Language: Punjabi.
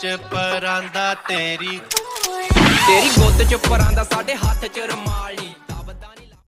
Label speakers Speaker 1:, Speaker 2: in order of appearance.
Speaker 1: ਚ ਪਰਾਂਦਾ ਤੇਰੀ।
Speaker 2: ਤੇਰੀ ਗੁੱਤ ਚ ਪਰਾਂਦਾ ਸਾਡੇ ਹੱਥ ਚ।